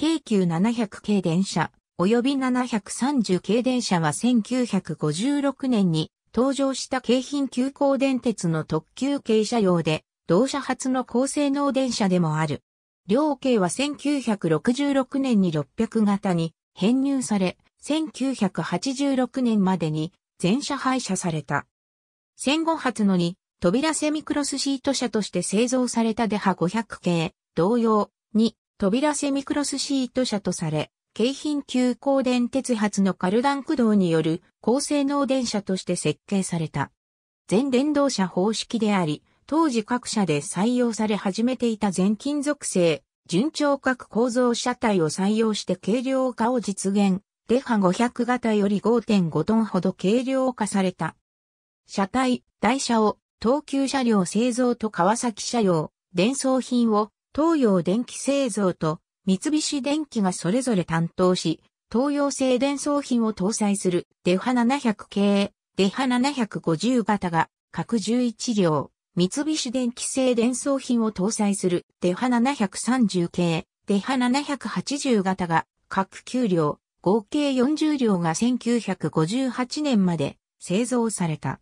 京急700系電車、及び730系電車は1956年に登場した京浜急行電鉄の特急系車用で、同社初の高性能電車でもある。両系は1966年に600型に編入され、1986年までに全車廃車された。戦後初のに扉セミクロスシート車として製造されたデハ500系同様に扉セミクロスシート車とされ、京浜急行電鉄発のカルダン駆動による高性能電車として設計された。全電動車方式であり、当時各社で採用され始めていた全金属製、順調角構造車体を採用して軽量化を実現。デハ500型より5.5トンほど軽量化された。車体、台車を東急車両製造と川崎車両、伝送品を東洋電機製造と三菱電機がそれぞれ担当し、東洋製電装品を搭載するデハ700系、デハ750型が各11両、三菱電機製電装品を搭載するデハ730系、デハ780型が各9両、合計40両が1958年まで製造された。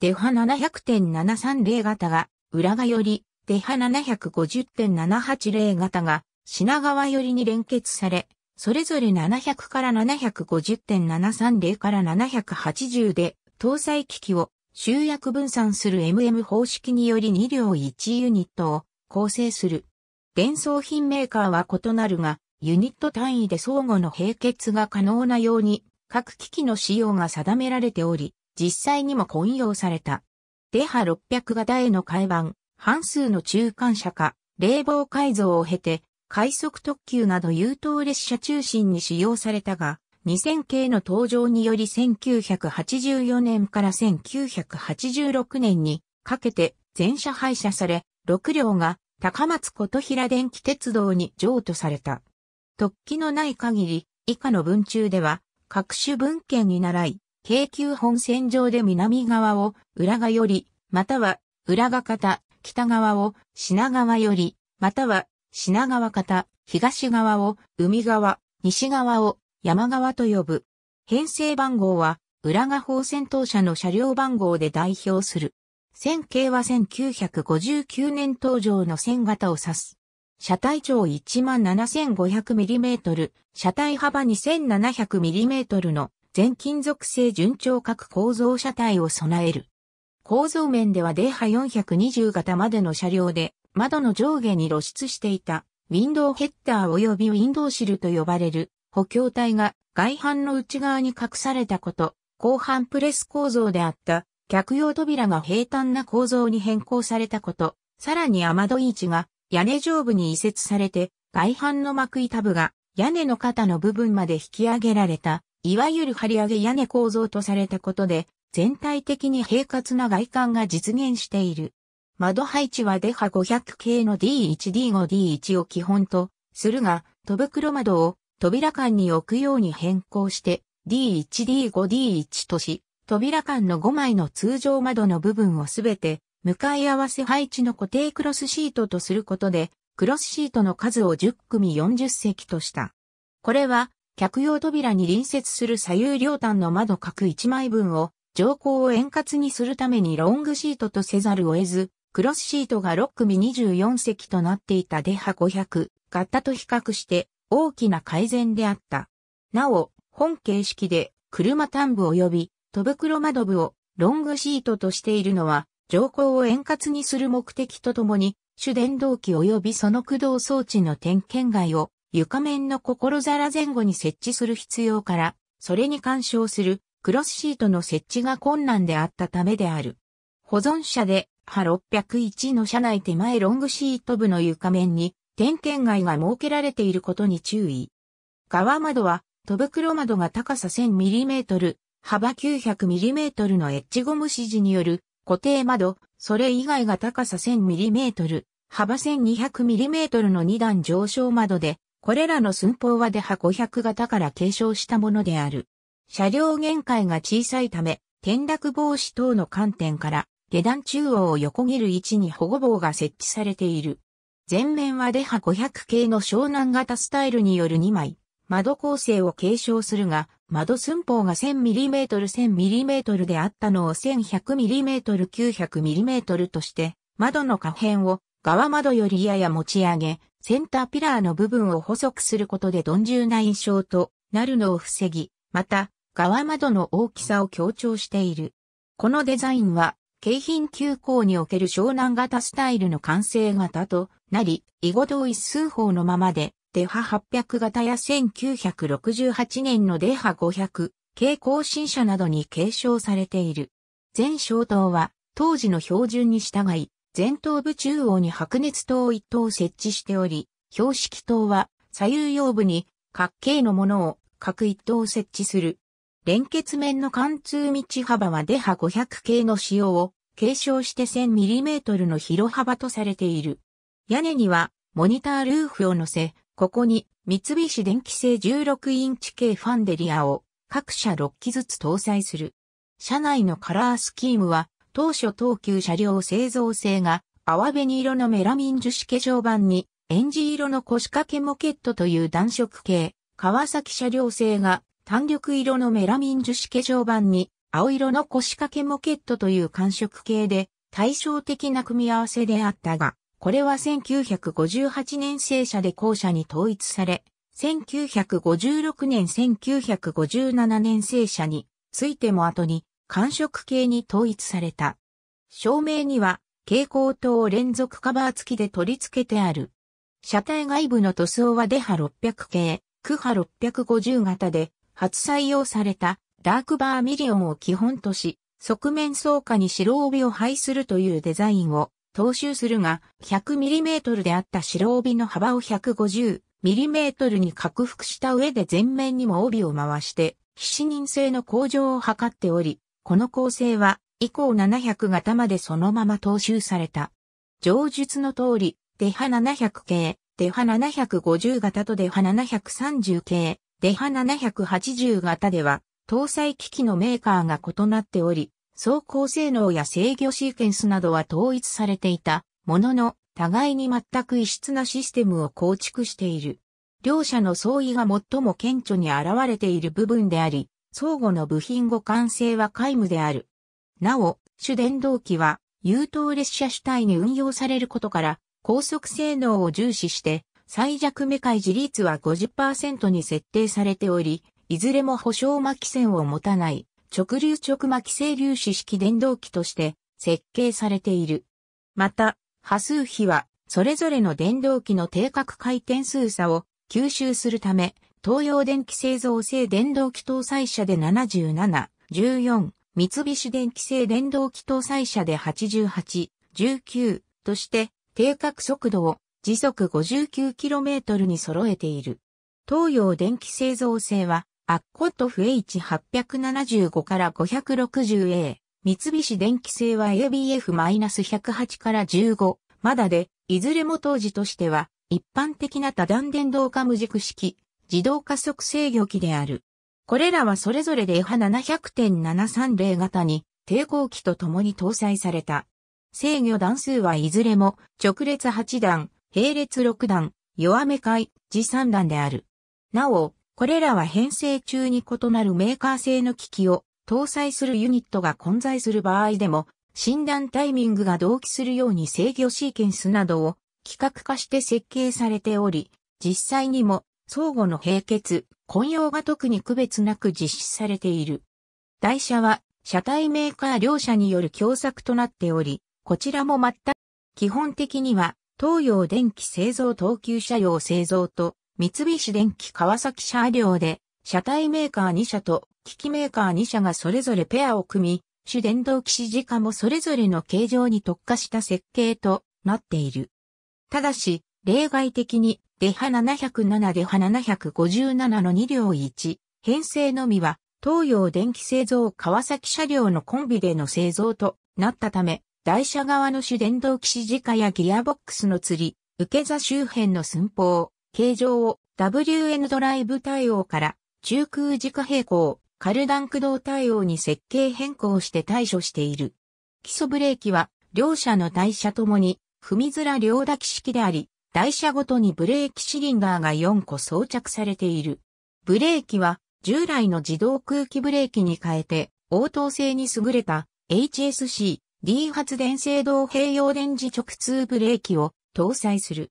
デハ700.730型が裏がより、デハ750.780型が品川寄りに連結され、それぞれ700から750.730から780で搭載機器を集約分散する MM 方式により2両1ユニットを構成する。伝送品メーカーは異なるが、ユニット単位で相互の並結が可能なように各機器の使用が定められており、実際にも混用された。デハ600型への改版、半数の中間車化、冷房改造を経て、快速特急など優等列車中心に使用されたが、2000系の登場により1984年から1986年にかけて全車廃車され、6両が高松琴平電気鉄道に譲渡された。特記のない限り、以下の文中では、各種文献に習い、京急本線上で南側を裏側より、または裏側方、北側を品川より、または品川方、東側を海側、西側を山側と呼ぶ。編成番号は、浦賀法戦闘車の車両番号で代表する。線形は1959年登場の線型を指す。車体長 17,500mm、車体幅 2,700mm の全金属製順調角構造車体を備える。構造面ではデーハ420型までの車両で窓の上下に露出していた、ウィンドウヘッダー及びウィンドウシルと呼ばれる補強体が外板の内側に隠されたこと、後半プレス構造であった。客用扉が平坦な構造に変更されたこと、さらに雨戸位置が屋根上部に移設されて、外板の幕板部が屋根の肩の部分まで引き上げられた、いわゆる張り上げ屋根構造とされたことで、全体的に平滑な外観が実現している。窓配置はデハ500系の D1D5D1 を基本とするが、戸袋窓を扉間に置くように変更して D1D5D1 とし、扉間の5枚の通常窓の部分をすべて向かい合わせ配置の固定クロスシートとすることで、クロスシートの数を10組40席とした。これは、客用扉に隣接する左右両端の窓各1枚分を、乗降を円滑にするためにロングシートとせざるを得ず、クロスシートが6組24席となっていたデハ500型と比較して大きな改善であった。なお、本形式で車端部及び戸袋窓部をロングシートとしているのは乗降を円滑にする目的とともに主電動機及びその駆動装置の点検外を床面の心皿前後に設置する必要から、それに干渉するクロスシートの設置が困難であったためである。保存車でハ601の車内手前ロングシート部の床面に点検外が設けられていることに注意。側窓は戸袋窓が高さ 1000mm、幅 900mm のエッジゴム指示による固定窓、それ以外が高さ 1000mm、幅 1200mm の2段上昇窓で、これらの寸法はデハ500型から継承したものである。車両限界が小さいため、転落防止等の観点から下段中央を横切る位置に保護棒が設置されている。前面はデハ500系の湘南型スタイルによる2枚、窓構成を継承するが、窓寸法が 1000mm1000mm であったのを 1100mm900mm として、窓の可変を側窓よりやや持ち上げ、センターピラーの部分を細くすることで鈍重な印象となるのを防ぎ、また、側窓の大きさを強調している。このデザインは、京浜急行における湘南型スタイルの完成型となり、囲碁同一数法のままで、デハ800型や1968年のデハ500、系更新車などに継承されている。全小灯は、当時の標準に従い、前頭部中央に白熱灯一灯設置しており、標識灯は左右腰部に角形のものを各一灯設置する。連結面の貫通道幅はデハ500系の仕様を継承して 1000mm の広幅とされている。屋根にはモニタールーフを乗せ、ここに三菱電機製16インチ系ファンデリアを各社6機ずつ搭載する。車内のカラースキームは当初東急車両製造製が淡紅色のメラミン樹脂化粧板にエンジ色の腰掛けモケットという暖色系、川崎車両製が単緑色のメラミン樹脂化粧板に青色の腰掛けモケットという寒色系で対照的な組み合わせであったが、これは1958年製車で後者に統一され、1956年1957年製車についても後に寒色系に統一された。照明には蛍光灯を連続カバー付きで取り付けてある。車体外部の塗装はデハ600系、クハ650型で初採用されたダークバーミリオンを基本とし、側面窓下に白帯を配するというデザインを踏襲するが、100mm であった白帯の幅を 150mm に拡幅した上で前面にも帯を回して、被視認性の向上を図っており、この構成は以降700型までそのまま踏襲された。上述の通り、デハ700系、デハ750型とデハ730系、デハ780型では、搭載機器のメーカーが異なっており、走行性能や制御シーケンスなどは統一されていたものの、互いに全く異質なシステムを構築している。両者の相違が最も顕著に現れている部分であり、相互の部品互換性は皆無である。なお、主電動機は、優等列車主体に運用されることから、高速性能を重視して、最弱メカイ自率は50%に設定されており、いずれも保証巻線を持たない直流直巻整粒子式電動機として設計されている。また、波数比はそれぞれの電動機の定格回転数差を吸収するため、東洋電機製造製電動機搭載車で77、14、三菱電機製電動機搭載車で88、19として定格速度を時速 59km に揃えている。東洋電機製造製はアッコットフ H875 から 560A、三菱電機製は ABF-108 から15、まだで、いずれも当時としては、一般的な多段電動化無軸式、自動加速制御機である。これらはそれぞれで EHA700.730 型に抵抗機と共に搭載された。制御段数はいずれも直列8段、並列6段、弱め階、自3段である。なお、これらは編成中に異なるメーカー製の機器を搭載するユニットが混在する場合でも、診断タイミングが同期するように制御シーケンスなどを規格化して設計されており、実際にも相互の並結、混用が特に区別なく実施されている。台車は車体メーカー両社による共作となっており、こちらも全く基本的には東洋電機製造東急車両製造と三菱電機川崎車両で、車体メーカー2社と機器メーカー2社がそれぞれペアを組み、主電動機支持化もそれぞれの形状に特化した設計となっている。ただし、例外的に、デハ707デハ757の2両1、編成のみは、東洋電機製造川崎車両のコンビでの製造となったため、台車側の主電動機支持化やギアボックスの釣り、受け座周辺の寸法、形状を WN ドライブ対応から中空軸平行、カルダン駆動対応に設計変更して対処している。基礎ブレーキは両者の台車ともに踏みづら両抱き式であり、台車ごとにブレーキシリンダーが4個装着されている。ブレーキは従来の自動空気ブレーキに変えて応答性に優れた HSC D 発電性動併用電磁直通ブレーキを搭載する。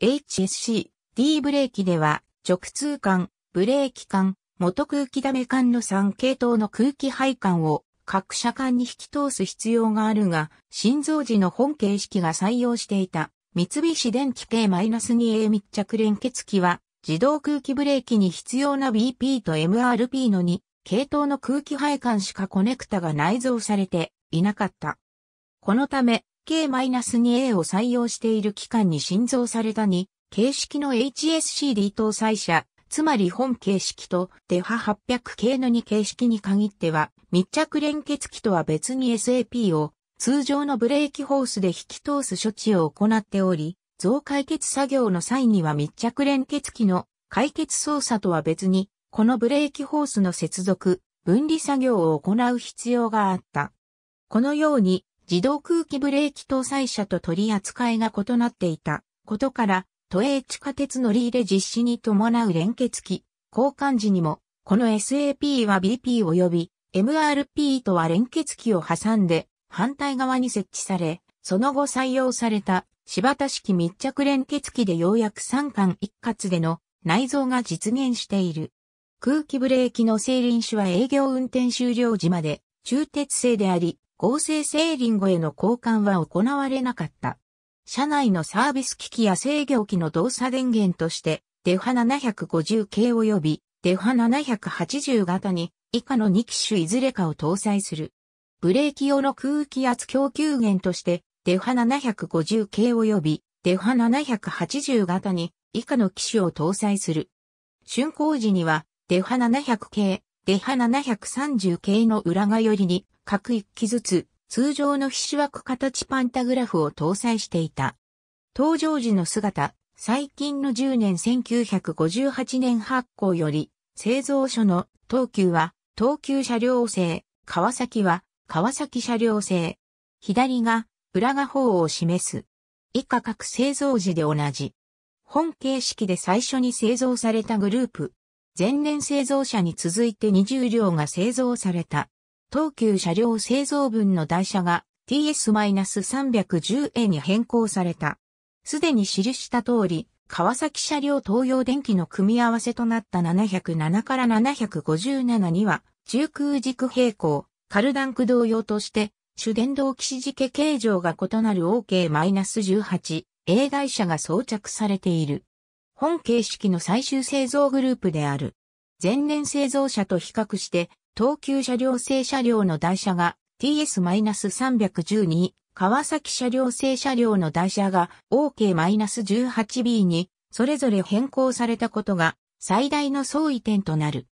HSC D ブレーキでは直通管、ブレーキ管、元空気ダメ管の3系統の空気配管を各車間に引き通す必要があるが、心臓時の本形式が採用していた三菱電機 K-2A 密着連結機は自動空気ブレーキに必要な BP と MRP の2系統の空気配管しかコネクタが内蔵されていなかった。このため K-2A を採用している機関に新造された2形式の HSCD 搭載車つまり本形式とデハ800系の2形式に限っては、密着連結機とは別に SAP を通常のブレーキホースで引き通す処置を行っており、増解決作業の際には密着連結機の解決操作とは別に、このブレーキホースの接続、分離作業を行う必要があった。このように自動空気ブレーキ搭載車と取り扱いが異なっていたことから、都営地下鉄乗り入れ実施に伴う連結機、交換時にも、この SAP は BP 及び MRP とは連結機を挟んで反対側に設置され、その後採用された柴田式密着連結機でようやく3巻一括での内蔵が実現している。空気ブレーキの製輪種は営業運転終了時まで中鉄製であり、合成製輪後への交換は行われなかった。車内のサービス機器や制御機の動作電源として、デファ750系及びデファ780型に以下の2機種いずれかを搭載する。ブレーキ用の空気圧供給源として、デファ750系及びデファ780型に以下の機種を搭載する。竣工時にはデファ700系、デファ730系の裏側よりに各1機ずつ通常の菱枠形パンタグラフを搭載していた。登場時の姿、最近の10年1958年発行より、製造所の東急は東急車両製、川崎は川崎車両製。左が裏画法を示す。以下各製造時で同じ。本形式で最初に製造されたグループ。前年製造車に続いて20両が製造された。東急車両製造分の台車が TS-310A に変更された。すでに記した通り、川崎車両東洋電機の組み合わせとなった707から757には、中空軸平行、カルダン駆動用として、主電動騎士軸形状が異なる OK-18、A 台車が装着されている。本形式の最終製造グループである。前年製造車と比較して、東急車両製車両の台車が TS-312、川崎車両製車両の台車が OK-18B にそれぞれ変更されたことが最大の相違点となる。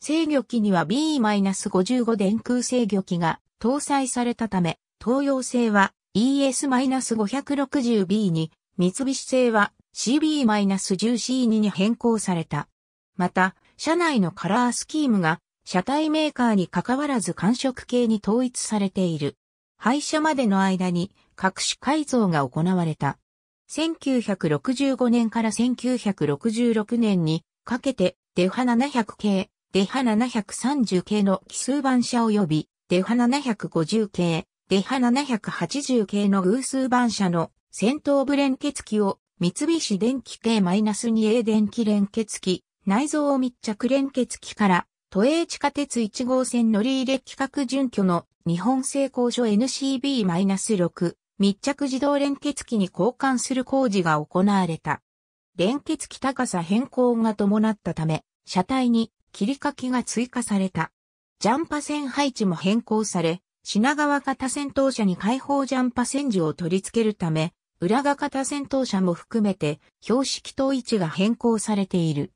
制御機には B-55 電空制御機が搭載されたため、東洋製は ES-560B に、三菱製は CB-10C2 に変更された。また、車内のカラースキームが車体メーカーに関わらず感触系に統一されている。廃車までの間に各種改造が行われた。1965年から1966年にかけてデファ700系、デハ730系の奇数番車及びデハ750系、デハ780系の偶数番車の先頭部連結機を三菱電機系 -2A 電気連結機、内蔵密着連結機から都営地下鉄1号線乗り入れ企画準拠の日本製工所 NCB-6 密着自動連結機に交換する工事が行われた。連結機高さ変更が伴ったため、車体に切り欠きが追加された。ジャンパ線配置も変更され、品川型戦闘車に開放ジャンパ線樹を取り付けるため、裏側型戦闘車も含めて標識等位置が変更されている。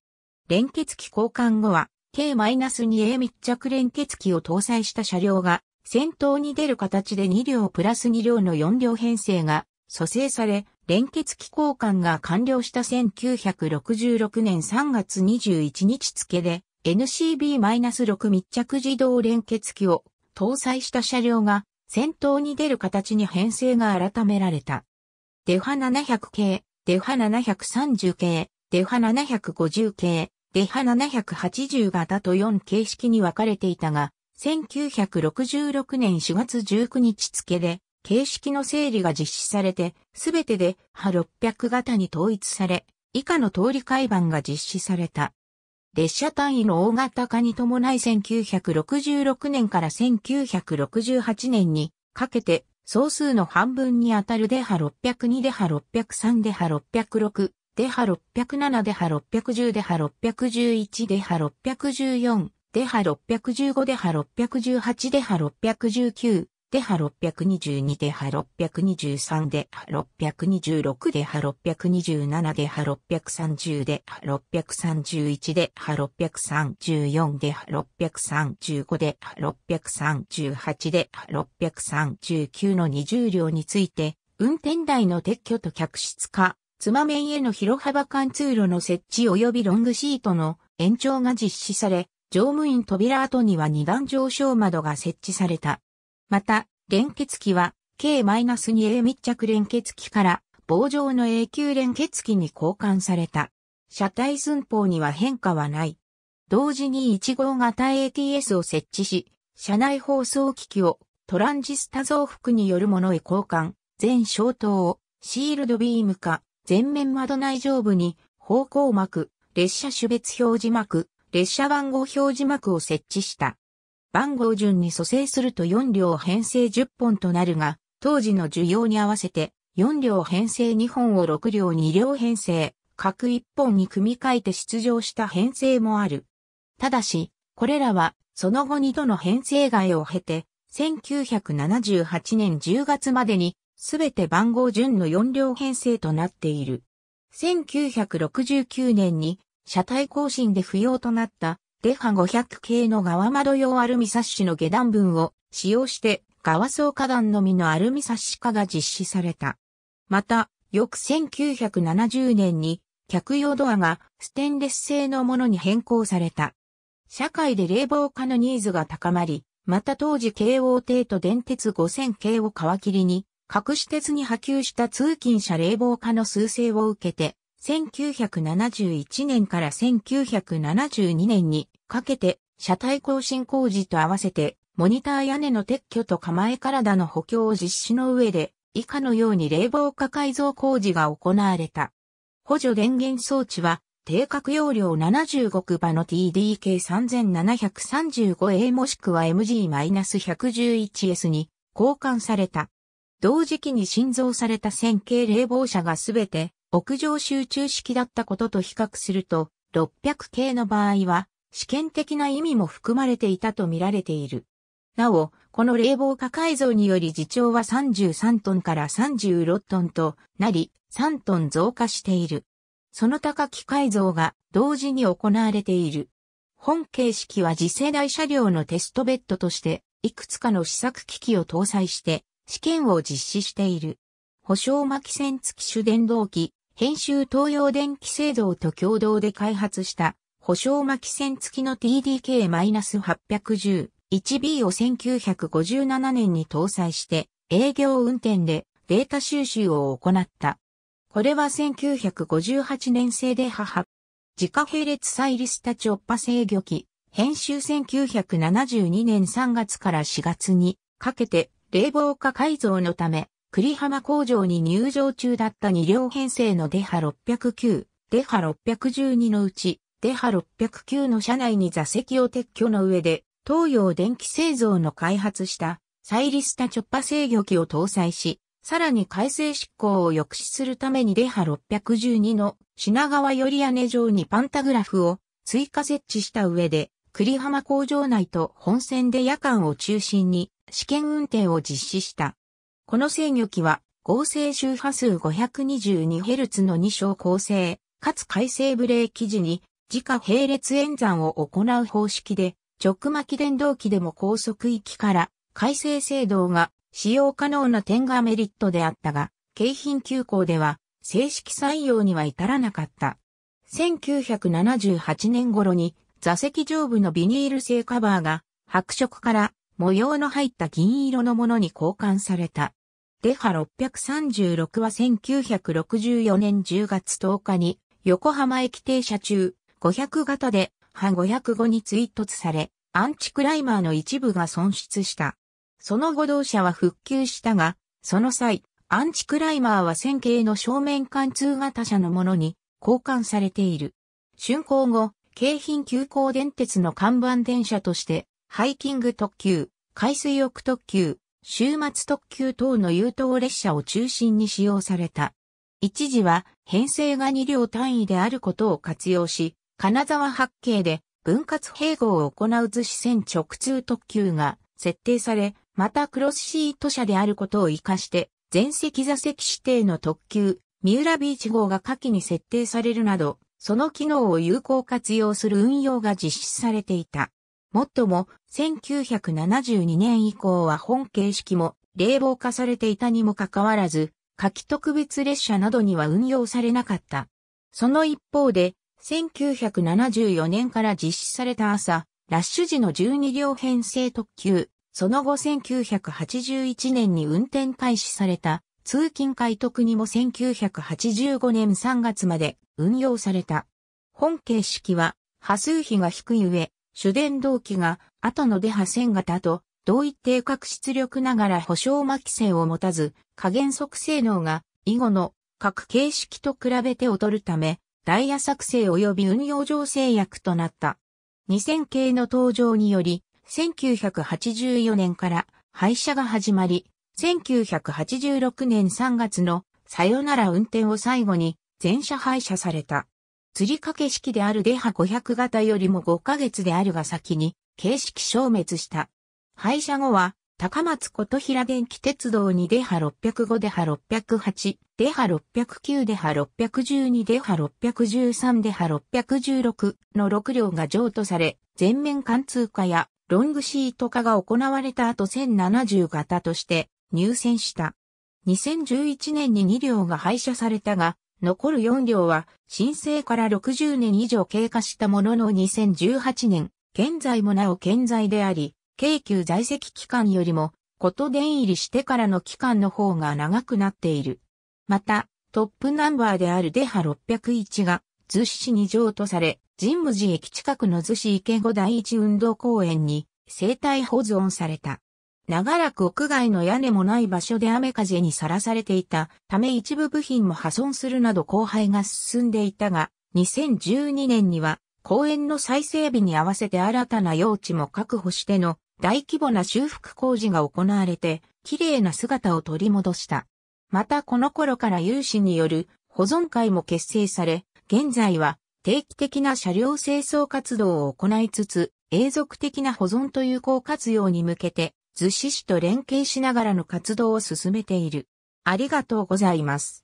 連結機交換後は K-2A 密着連結機を搭載した車両が先頭に出る形で2両プラス2両の4両編成が蘇生され、連結機交換が完了した1966年3月21日付で NCB-6 密着自動連結機を搭載した車両が先頭に出る形に編成が改められた。デハ700形、デハ730形、デハ750形、デハ780形と4形式に分かれていたが、1966年4月19日付で、形式の整理が実施されて、すべてで、デハ600形に統一され、以下の通り改番が実施された。列車単位の大型化に伴い1966年から1968年にかけて総数の半分にあたるデハ602デハ603デハ606デハ607デハ610デハ611デハ614デハ615デハ618デハ619デハ622デハ623デハ626デハ627デハ630デハ631デハ634デハ635デハ638デハ639の20両について、運転台の撤去と客室化、妻面への広幅貫通路の設置及びロングシートの延長が実施され、乗務員扉跡には二段上昇窓が設置された。また、連結機は K-2A 密着連結機から棒状の永久連結機に交換された。車体寸法には変化はない。同時に1号型 ATS を設置し、車内放送機器をトランジスタ増幅によるものへ交換、全消灯をシールドビーム化、全面窓内上部に方向幕、列車種別表示幕、列車番号表示幕を設置した。番号順に蘇生すると4両編成10本となるが、当時の需要に合わせて4両編成2本を6両2両編成、各1本に組み替えて出場した編成もある。ただし、これらはその後2度の編成外を経て、1978年10月までにすべて番号順の4両編成となっている。1969年に車体更新で不要となったデハ500系の側窓用アルミサッシの下段分を使用して側装下段のみのアルミサッシ化が実施された。また、翌1970年に客用ドアがステンレス製のものに変更された。社会で冷房化のニーズが高まり、また当時京王帝と電鉄5000系を皮切りに、各施鉄に波及した通勤車冷房化の数勢を受けて、1971年から1972年にかけて車体更新工事と合わせてモニター屋根の撤去と構え体の補強を実施の上で以下のように冷房化改造工事が行われた。補助電源装置は低格容量75区場の TDK3735A もしくは MG-111S に交換された。同時期に新造された線形冷房車がすべて屋上集中式だったことと比較すると、600系の場合は、試験的な意味も含まれていたと見られている。なお、この冷房化改造により自重は33トンから36トンとなり、3トン増加している。その高機改造が同時に行われている。本形式は次世代車両のテストベッドとして、いくつかの試作機器を搭載して試験を実施している。保証巻線付き主電動機、編集東洋電気製造と共同で開発した保証巻線付きの TDK-810 1B を1957年に搭載して営業運転でデータ収集を行った。これは1958年製で母。自家並列サイリスタチョッパ制御機。編集1972年3月から4月にかけて冷房化改造のため栗浜工場に入場中だった2両編成のデハ609、デハ612のうち、デハ609の車内に座席を撤去の上で、東洋電気製造の開発したサイリスタチョッパ制御機を搭載し、さらに改正執行を抑止するためにデハ612の品川寄り屋根上にパンタグラフを追加設置した上で、栗浜工場内と本線で夜間を中心に試験運転を実施した。この制御機は合成周波数 522Hz の2小構成、かつ改正ブレーキ時に自家並列演算を行う方式で、直巻電動機でも高速域から改正制動が使用可能な点がメリットであったが、京浜急行では正式採用には至らなかった。1978年頃に座席上部のビニール製カバーが白色から模様の入った銀色のものに交換された。デハ636は1964年10月10日に横浜駅停車中500型で半505に追突され、アンチクライマーの一部が損失した。その後同社は復旧したが、その際、アンチクライマーは線形の正面貫通型車のものに交換されている。竣工後、京浜急行電鉄の看板電車として、ハイキング特急、海水浴特急、週末特急等の優等列車を中心に使用された。一時は編成が2両単位であることを活用し、金沢八景で分割併合を行う逗子線直通特急が設定され、またクロスシート車であることを活かして、全席座席指定の特急、三浦ビーチ号が下記に設定されるなど、その機能を有効活用する運用が実施されていた。もっとも、1972年以降は本形式も冷房化されていたにもかかわらず、夏季特別列車などには運用されなかった。その一方で、1974年から実施された朝、ラッシュ時の12両編成特急、その後1981年に運転開始された通勤快特にも1985年3月まで運用された。本形式は、波数比が低い上、主電動機が後の出波線型と同一定格出力ながら保証巻き性を持たず、加減速性能が以後の各形式と比べて劣るため、ダイヤ作成及び運用上制約となった。2000系の登場により、1984年から廃車が始まり、1986年3月のさよなら運転を最後に全車廃車された。釣り掛け式であるデハ500型よりも5ヶ月であるが先に形式消滅した。廃車後は高松琴平電気鉄道にデハ605デハ608、デハ609デハ612デハ613デハ616の6両が譲渡され、全面貫通化やロングシート化が行われた後1070型として入選した。2011年に2両が廃車されたが、残る4両は申請から60年以上経過したものの2018年、現在もなお健在であり、京急在籍期間よりも、こと電入りしてからの期間の方が長くなっている。また、トップナンバーであるデハ601が、逗子市に譲渡され、神武寺駅近くの逗子池後第一運動公園に生態保存された。長らく屋外の屋根もない場所で雨風にさらされていたため一部部品も破損するなど荒廃が進んでいたが、2012年には公園の再整備に合わせて新たな用地も確保しての大規模な修復工事が行われて、綺麗な姿を取り戻した。またこの頃から有志による保存会も結成され、現在は定期的な車両清掃活動を行いつつ、永続的な保存と有効活用に向けて逗子市と連携しながらの活動を進めている。ありがとうございます。